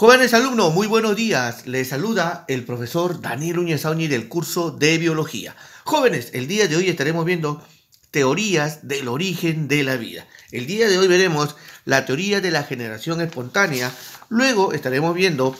Jóvenes alumnos, muy buenos días. Les saluda el profesor Daniel Núñez del curso de Biología. Jóvenes, el día de hoy estaremos viendo teorías del origen de la vida. El día de hoy veremos la teoría de la generación espontánea. Luego estaremos viendo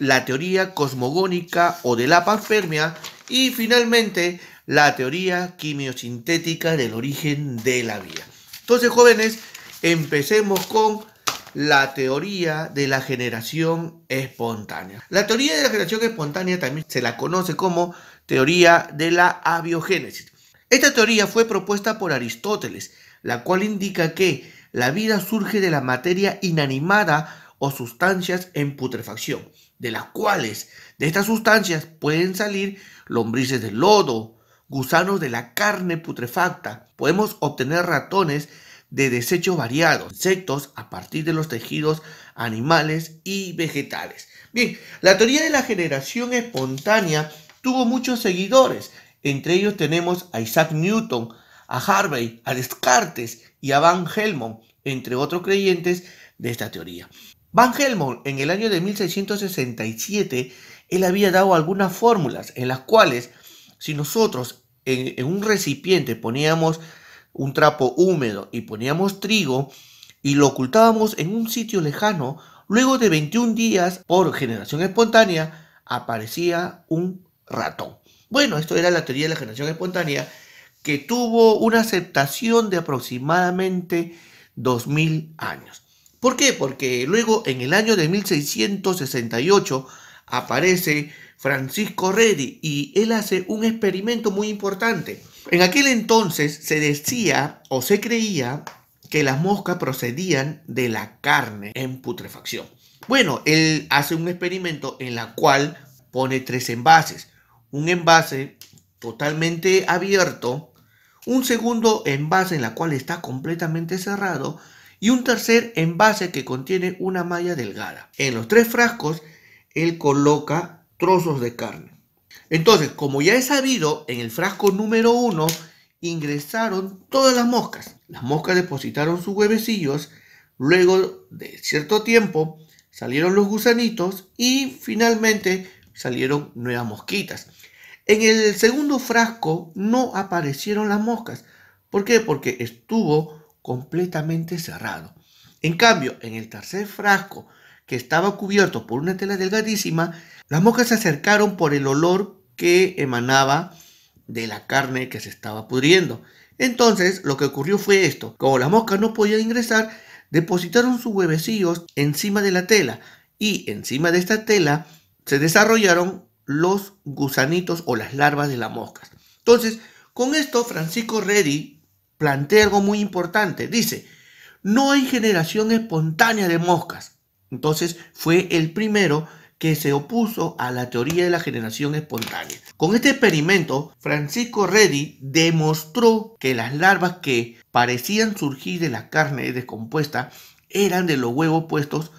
la teoría cosmogónica o de la panspermia. Y finalmente la teoría quimiosintética del origen de la vida. Entonces, jóvenes, empecemos con la teoría de la generación espontánea. La teoría de la generación espontánea también se la conoce como teoría de la abiogénesis. Esta teoría fue propuesta por Aristóteles, la cual indica que la vida surge de la materia inanimada o sustancias en putrefacción, de las cuales de estas sustancias pueden salir lombrices de lodo, gusanos de la carne putrefacta, podemos obtener ratones de desechos variados, insectos a partir de los tejidos animales y vegetales. Bien, la teoría de la generación espontánea tuvo muchos seguidores. Entre ellos tenemos a Isaac Newton, a Harvey, a Descartes y a Van Helmont, entre otros creyentes de esta teoría. Van Helmont, en el año de 1667, él había dado algunas fórmulas en las cuales, si nosotros en, en un recipiente poníamos un trapo húmedo y poníamos trigo y lo ocultábamos en un sitio lejano, luego de 21 días por generación espontánea aparecía un ratón. Bueno, esto era la teoría de la generación espontánea que tuvo una aceptación de aproximadamente 2000 años. ¿Por qué? Porque luego en el año de 1668 aparece Francisco Redi y él hace un experimento muy importante. En aquel entonces se decía o se creía que las moscas procedían de la carne en putrefacción. Bueno, él hace un experimento en la cual pone tres envases. Un envase totalmente abierto, un segundo envase en la cual está completamente cerrado y un tercer envase que contiene una malla delgada. En los tres frascos, él coloca trozos de carne. Entonces, como ya he sabido, en el frasco número uno ingresaron todas las moscas. Las moscas depositaron sus huevecillos, luego de cierto tiempo salieron los gusanitos y finalmente salieron nuevas mosquitas. En el segundo frasco no aparecieron las moscas. ¿Por qué? Porque estuvo completamente cerrado. En cambio, en el tercer frasco, que estaba cubierto por una tela delgadísima, las moscas se acercaron por el olor que emanaba de la carne que se estaba pudriendo. Entonces, lo que ocurrió fue esto. Como las moscas no podían ingresar, depositaron sus huevecillos encima de la tela y encima de esta tela se desarrollaron los gusanitos o las larvas de las moscas. Entonces, con esto Francisco Redi plantea algo muy importante. Dice, no hay generación espontánea de moscas. Entonces fue el primero que se opuso a la teoría de la generación espontánea. Con este experimento, Francisco Redi demostró que las larvas que parecían surgir de la carne descompuesta eran de los huevos puestos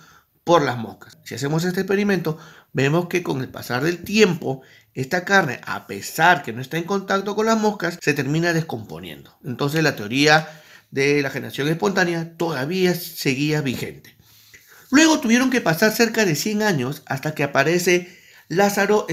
por las moscas. Si hacemos este experimento, vemos que con el pasar del tiempo, esta carne, a pesar que no está en contacto con las moscas, se termina descomponiendo. Entonces la teoría de la generación espontánea todavía seguía vigente. Luego tuvieron que pasar cerca de 100 años hasta que aparece Lázaro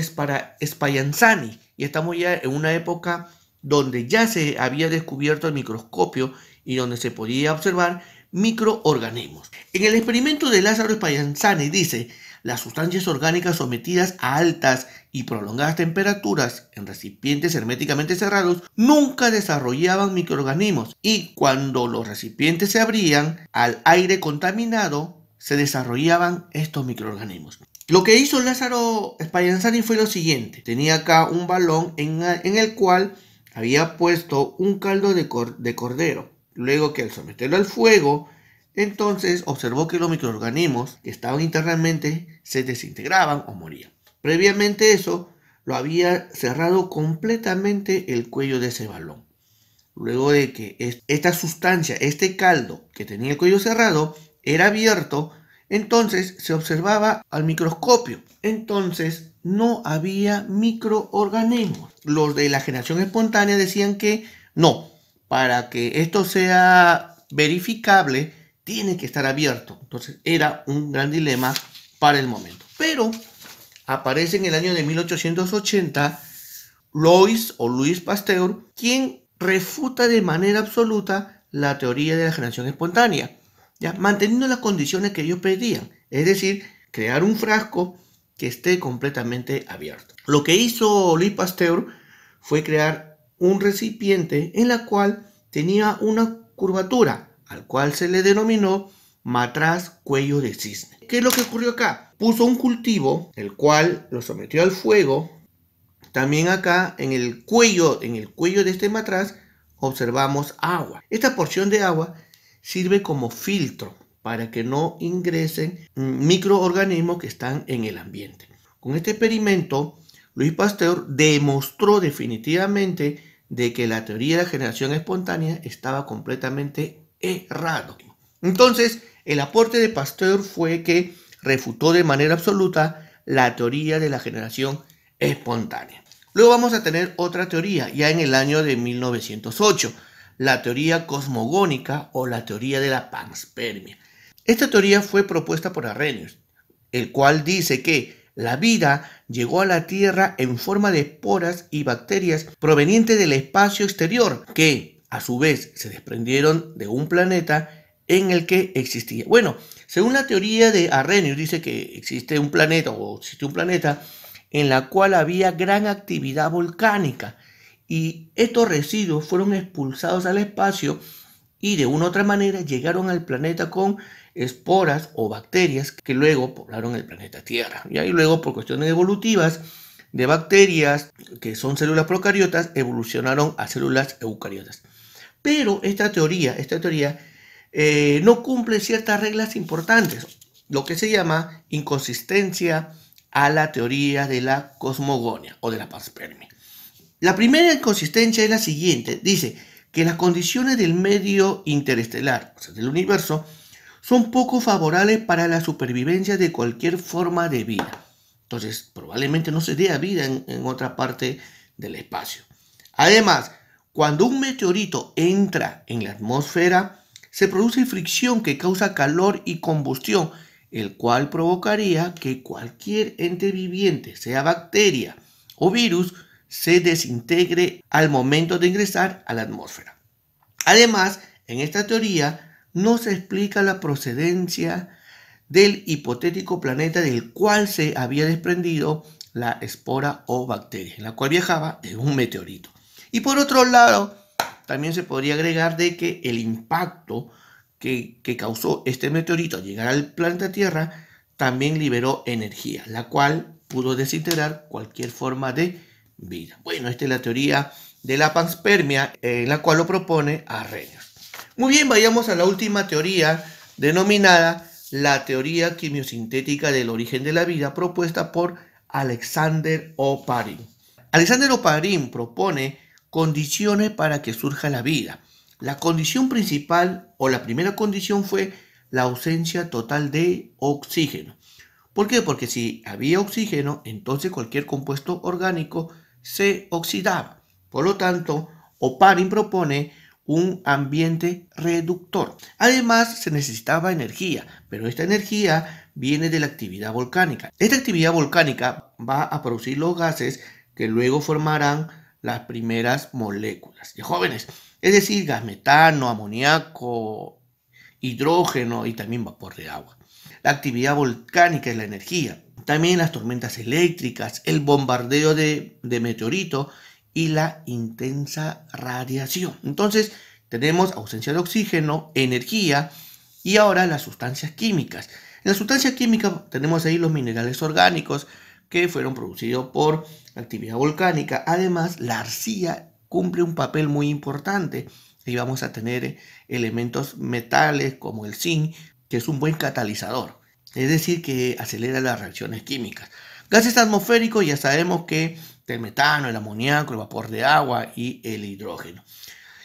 Spallanzani y estamos ya en una época donde ya se había descubierto el microscopio y donde se podía observar microorganismos. En el experimento de Lázaro Spallanzani dice, las sustancias orgánicas sometidas a altas y prolongadas temperaturas en recipientes herméticamente cerrados nunca desarrollaban microorganismos y cuando los recipientes se abrían al aire contaminado se desarrollaban estos microorganismos. Lo que hizo Lázaro Spallanzani fue lo siguiente. Tenía acá un balón en, el cual había puesto un caldo de, de cordero. Luego que al someterlo al fuego, entonces observó que los microorganismos que estaban internamente se desintegraban o morían. Previamente eso, lo había cerrado completamente el cuello de ese balón. Luego de que esta sustancia, este caldo que tenía el cuello cerrado, era abierto, entonces se observaba al microscopio. Entonces no había microorganismos. Los de la generación espontánea decían que no, para que esto sea verificable, tiene que estar abierto. Entonces era un gran dilema para el momento. Pero aparece en el año de 1880 Lois o Luis Pasteur, quien refuta de manera absoluta la teoría de la generación espontánea, manteniendo las condiciones que ellos pedían, es decir, crear un frasco que esté completamente abierto. Lo que hizo Louis Pasteur fue crear un recipiente en la cual tenía una curvatura, al cual se le denominó matraz cuello de cisne. ¿Qué es lo que ocurrió acá? Puso un cultivo, el cual lo sometió al fuego. También acá en el cuello, en el cuello de este matraz, observamos agua. Esta porción de agua sirve como filtro para que no ingresen microorganismos que están en el ambiente. Con este experimento, Luis Pasteur demostró definitivamente de que la teoría de la generación espontánea estaba completamente errado. Entonces, el aporte de Pasteur fue que refutó de manera absoluta la teoría de la generación espontánea. Luego vamos a tener otra teoría, ya en el año de 1908, la teoría cosmogónica o la teoría de la panspermia. Esta teoría fue propuesta por Arrhenius, el cual dice que la vida llegó a la Tierra en forma de esporas y bacterias provenientes del espacio exterior, que a su vez se desprendieron de un planeta en el que existía. Bueno, según la teoría de Arrhenius, dice que existe un planeta o existe un planeta en la cual había gran actividad volcánica y estos residuos fueron expulsados al espacio y de una u otra manera llegaron al planeta con esporas o bacterias que luego poblaron el planeta Tierra. Y ahí luego por cuestiones evolutivas de bacterias que son células procariotas evolucionaron a células eucariotas. Pero esta teoría, esta teoría eh, no cumple ciertas reglas importantes, lo que se llama inconsistencia a la teoría de la cosmogonia o de la panspermia. La primera inconsistencia es la siguiente. Dice que las condiciones del medio interestelar, o sea, del universo, son poco favorables para la supervivencia de cualquier forma de vida. Entonces, probablemente no se dé vida en, en otra parte del espacio. Además, cuando un meteorito entra en la atmósfera, se produce fricción que causa calor y combustión, el cual provocaría que cualquier ente viviente, sea bacteria o virus, se desintegre al momento de ingresar a la atmósfera. Además, en esta teoría no se explica la procedencia del hipotético planeta del cual se había desprendido la espora o bacteria, en la cual viajaba de un meteorito. Y por otro lado, también se podría agregar de que el impacto que, causó este meteorito al llegar al planeta Tierra también liberó energía, la cual pudo desintegrar cualquier forma de vida. Bueno, esta es la teoría de la panspermia, en la cual lo propone Arrhenius. Muy bien, vayamos a la última teoría denominada la teoría quimiosintética del origen de la vida propuesta por Alexander Oparin. Alexander Oparin propone condiciones para que surja la vida. La condición principal o la primera condición fue la ausencia total de oxígeno. ¿Por qué? Porque si había oxígeno, entonces cualquier compuesto orgánico se oxidaba. Por lo tanto, Oparin propone un ambiente reductor. Además, se necesitaba energía, pero esta energía viene de la actividad volcánica. Esta actividad volcánica va a producir los gases que luego formarán las primeras moléculas de jóvenes, es decir, gas metano, amoníaco, hidrógeno y también vapor de agua. La actividad volcánica es la energía, también las tormentas eléctricas, el bombardeo de, de meteoritos y la intensa radiación. Entonces, tenemos ausencia de oxígeno, energía y ahora las sustancias químicas. En las sustancias químicas tenemos ahí los minerales orgánicos, que fueron producidos por actividad volcánica. Además, la arcilla cumple un papel muy importante y vamos a tener elementos metales como el zinc, que es un buen catalizador, es decir, que acelera las reacciones químicas. Gases atmosféricos, ya sabemos que el metano, el amoníaco, el vapor de agua y el hidrógeno.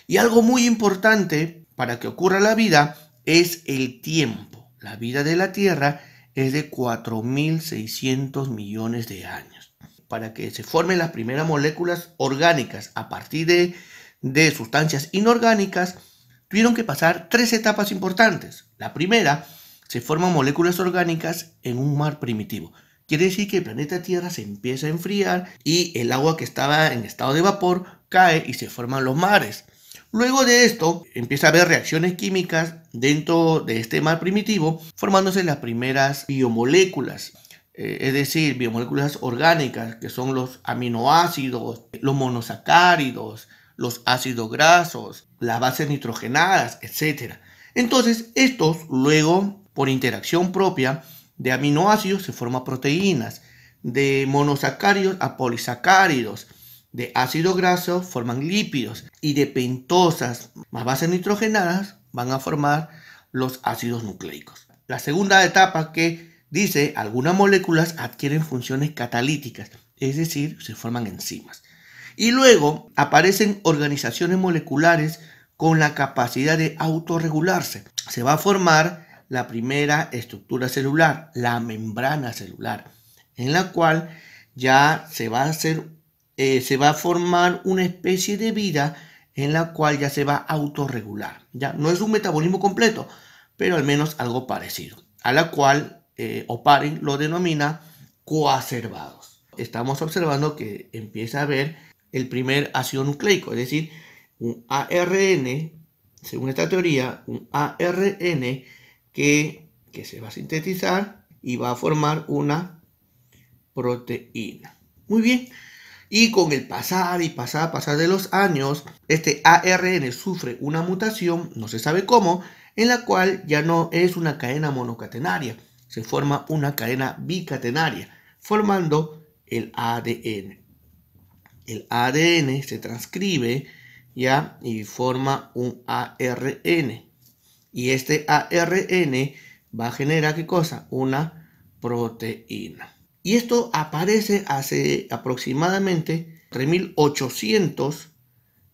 Y algo muy importante para que ocurra la vida es el tiempo. La vida de la Tierra es de 4.600 millones de años. Para que se formen las primeras moléculas orgánicas a partir de, de sustancias inorgánicas, tuvieron que pasar tres etapas importantes. La primera se forman moléculas orgánicas en un mar primitivo. Quiere decir que el planeta Tierra se empieza a enfriar y el agua que estaba en estado de vapor cae y se forman los mares. Luego de esto empieza a haber reacciones químicas dentro de este mar primitivo, formándose las primeras biomoléculas, eh, es decir, biomoléculas orgánicas, que son los aminoácidos, los monosacáridos, los ácidos grasos, las bases nitrogenadas, etc. Entonces, estos luego, por interacción propia de aminoácidos, se forman proteínas, de monosacáridos a polisacáridos, de ácidos grasos forman lípidos y de pentosas más bases nitrogenadas van a formar los ácidos nucleicos. La segunda etapa que dice algunas moléculas adquieren funciones catalíticas, es decir, se forman enzimas. Y luego aparecen organizaciones moleculares con la capacidad de autorregularse. Se va a formar la primera estructura celular, la membrana celular, en la cual ya se va a hacer, eh, se va a formar una especie de vida en la cual ya se va a autorregular. Ya no es un metabolismo completo, pero al menos algo parecido, a la cual eh, Oparin lo denomina coacervados. Estamos observando que empieza a haber el primer ácido nucleico, es decir, un ARN, según esta teoría, un ARN que, se va a sintetizar y va a formar una proteína. Muy bien. Y con el pasar y pasar, pasar de los años, este ARN sufre una mutación, no se sabe cómo, en la cual ya no es una cadena monocatenaria, se forma una cadena bicatenaria, formando el ADN el ADN se transcribe ya y forma un ARN. Y este ARN va a generar qué cosa? Una proteína. Y esto aparece hace aproximadamente 3800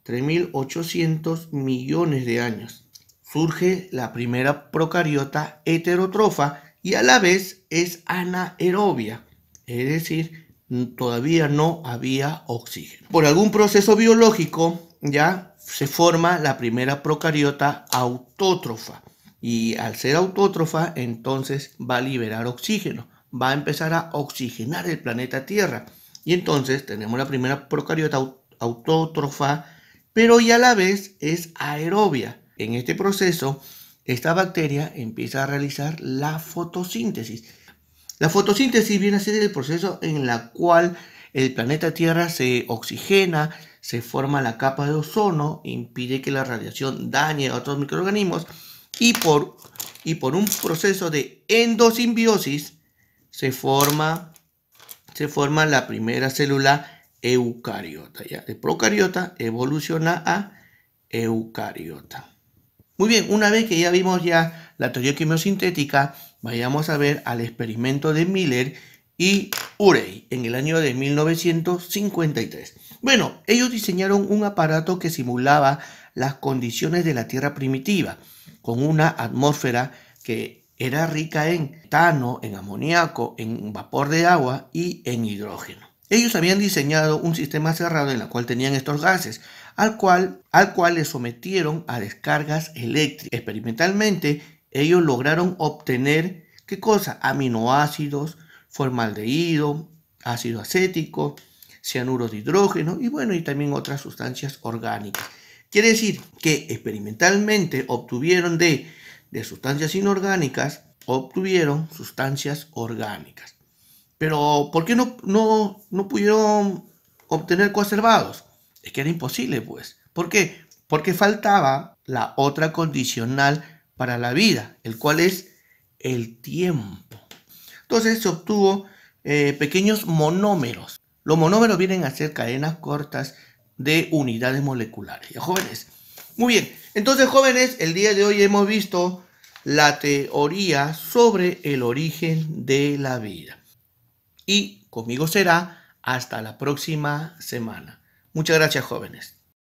3800 millones de años. Surge la primera procariota heterotrofa y a la vez es anaerobia, es decir, todavía no había oxígeno. Por algún proceso biológico ya se forma la primera procariota autótrofa. Y al ser autótrofa entonces va a liberar oxígeno, va a empezar a oxigenar el planeta Tierra. Y entonces tenemos la primera procariota autótrofa pero y a la vez es aerobia. En este proceso esta bacteria empieza a realizar la fotosíntesis. La fotosíntesis viene a ser el proceso en el cual el planeta Tierra se oxigena, se forma la capa de ozono, impide que la radiación dañe a otros microorganismos y por, y por un proceso de endosimbiosis se forma, se forma la primera célula eucariota. ¿ya? De procariota evoluciona a eucariota. Muy bien, una vez que ya vimos ya la teoría quimiosintética, vayamos a ver al experimento de Miller y Urey en el año de 1953. Bueno, ellos diseñaron un aparato que simulaba las condiciones de la Tierra primitiva, con una atmósfera que era rica en tano, en amoníaco, en vapor de agua y en hidrógeno. Ellos habían diseñado un sistema cerrado en el cual tenían estos gases, al cual, al cual sometieron a descargas eléctricas. Experimentalmente, ellos lograron obtener, ¿qué cosa? Aminoácidos, formaldehído, ácido acético, cianuro de hidrógeno y bueno, y también otras sustancias orgánicas. Quiere decir que experimentalmente obtuvieron de, de sustancias inorgánicas, obtuvieron sustancias orgánicas. Pero ¿por qué no, no, no pudieron obtener conservados? Es que era imposible, pues. ¿Por qué? Porque faltaba la otra condicional para la vida, el cual es el tiempo. Entonces se obtuvo eh, pequeños monómeros. Los monómeros vienen a ser cadenas cortas de unidades moleculares. ¿Ya, jóvenes? Muy bien. Entonces, jóvenes, el día de hoy hemos visto la teoría sobre el origen de la vida. Y conmigo será hasta la próxima semana. Muchas gracias, jóvenes.